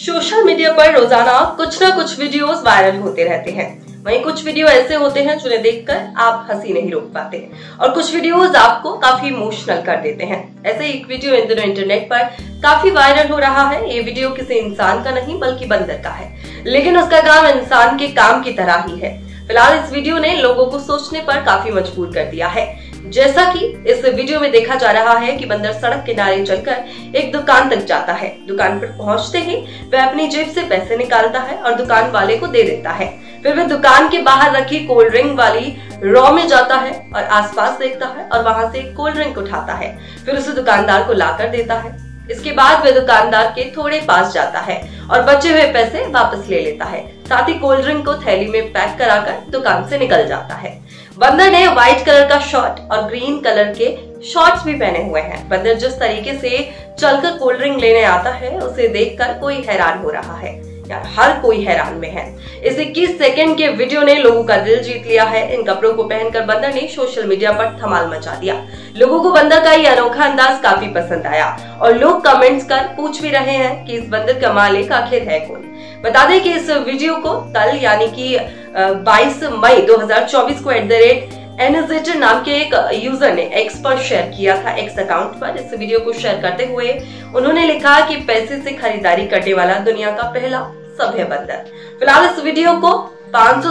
Social media पर रोज़ाना कुछ ना कुछ वीडियोस वायरल होते रहते हैं। वहीं कुछ वीडियो ऐसे होते हैं जिन्हें देखकर आप हँसी नहीं रोक पाते और कुछ वीडियोस आपको काफ़ी इमोशनल कर देते हैं। ऐसे एक वीडियो इन दिनों इंटरनेट पर काफ़ी वायरल हो रहा है। ये वीडियो किसी इंसान का नहीं, बल्कि बंदर का है। लेकिन उसका काम इंसान के काम की तरह ही है। फ़िलहाल इस वीडियो ने लोगों को सोचने पर काफ़ी मजबूर कर दिया है। जैसा कि इस वीडियो में देखा जा रहा है कि बंदर सड़क किनारे चलकर एक दुकान तक जाता है। दुकान पर पहुँचते ही वह अपनी जेब से पैसे निकालता है और दुकान वाले को दे देता है। फिर वह दुकान के बाहर रखी कोल्ड ड्रिंक वाली रॉ में जाता है और आसपास देखता है और वहाँ से कोल्ड ड्रिंक उठाता है। फिर उसे दुकानदार को लाकर देता है। इसके बाद वह दुकानदार के थोड़े पास जाता है और बचे हुए पैसे वापस ले लेता है। साथ ही कोल्ड ड्रिंक को थैली में पैक कराकर दुकान से निकल जाता है। बंदर ने व्हाइट कलर का शर्ट और ग्रीन कलर के शॉर्ट्स भी पहने हुए हैं। बंदर जिस तरीके से चलकर कोल्ड ड्रिंक लेने आता है, उसे देखकर कोई हैरान हो रहा है। यार, हर कोई हैरान में है। इस 21 सेकंड के वीडियो ने लोगों का दिल जीत लिया है? इन कपड़ों को पहनकर बंदर ने सोशल मीडिया पर धमाल मचा दिया। लोगों को बंदर का ये अनोखा अंदाज काफ़ी पसंद आया। और लोग कमेंट्स कर पूछ भी रहे हैं कि इस बंदर का मालिक आखिर है कौन? बता दें कि इस वीडियो को कल, यानी कि 22 मई 2024 को एट द रेट एनजेटर नाम के एक यूज़र ने एक्स पर शेयर किया था एक्स अकाउंट पर। इस वीडियो को शेयर करते हुए उन्होंने लिखा कि पैसे से खरीदारी करने वाला दुनिया का पहला सभ्य बंदर। फ़िलहाल इस वीडियो को पाँच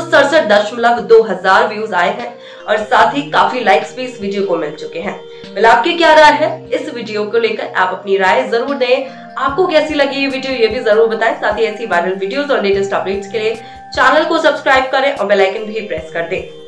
दशमलव दो हज़ार व्यूज़ आए हैं और साथ ही काफ़ी लाइक्स भी इस वीडियो को मिल चुके हैं। फ़िलहाल आपकी क्या राय है? इस वीडियो को लेकर आप अपनी राय ज़रूर दें। आपको कैसी लगी ये वीडियो ये भी ज़रूर बताएँ। साथ ही ऐसी वायरल वीडियोस और लेटेस्ट अपडेट्स के लिए चैनल को सब्सक्राइब करें और बेल आइकन भी प्रेस कर दें।